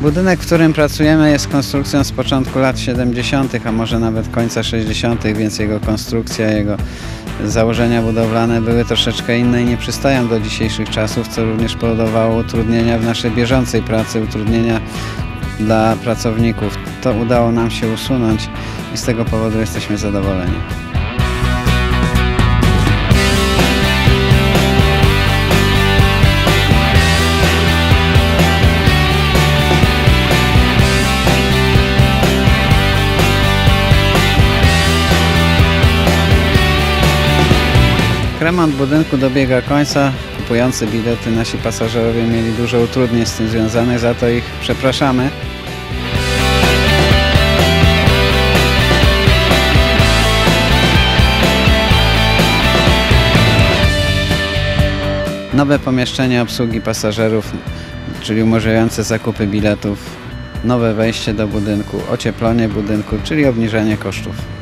Budynek, w którym pracujemy jest konstrukcją z początku lat 70., a może nawet końca 60., więc jego konstrukcja, jego założenia budowlane były troszeczkę inne i nie przystają do dzisiejszych czasów, co również powodowało utrudnienia w naszej bieżącej pracy, utrudnienia dla pracowników. To udało nam się usunąć i z tego powodu jesteśmy zadowoleni. Remont budynku dobiega końca. Kupujący bilety nasi pasażerowie mieli dużo utrudnień z tym związanych, za to ich przepraszamy. Nowe pomieszczenie obsługi pasażerów, czyli umożliwiające zakupy biletów, nowe wejście do budynku, ocieplenie budynku, czyli obniżenie kosztów.